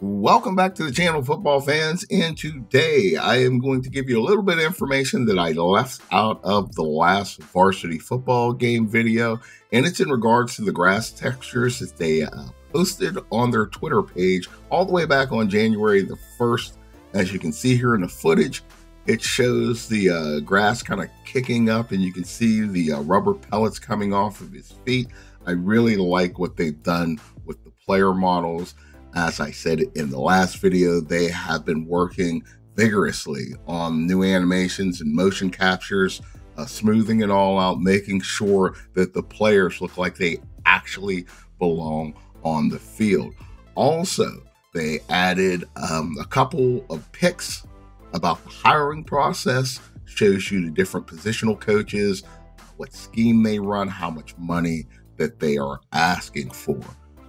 Welcome back to the channel, football fans. And today I am going to give you a little bit of information that I left out of the last varsity football game video. And it's in regards to the grass textures that they uh, posted on their Twitter page all the way back on January the 1st. As you can see here in the footage, it shows the uh, grass kind of kicking up, and you can see the uh, rubber pellets coming off of his feet. I really like what they've done with the player models. As I said in the last video, they have been working vigorously on new animations and motion captures, uh, smoothing it all out, making sure that the players look like they actually belong on the field. Also, they added um, a couple of picks about the hiring process, shows you the different positional coaches, what scheme they run, how much money that they are asking for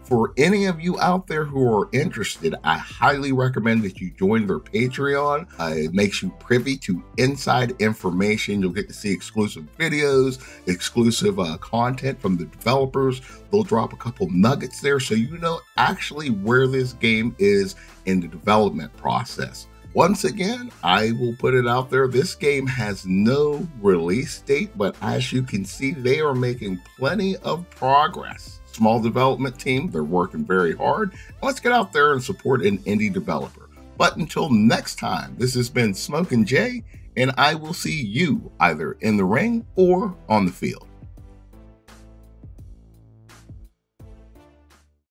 for any of you out there who are interested, I highly recommend that you join their Patreon. Uh, it makes you privy to inside information. You'll get to see exclusive videos, exclusive uh, content from the developers. They'll drop a couple nuggets there so you know actually where this game is in the development process. Once again, I will put it out there. This game has no release date, but as you can see, they are making plenty of progress small development team. They're working very hard. Let's get out there and support an indie developer. But until next time, this has been Smokin' Jay, and I will see you either in the ring or on the field.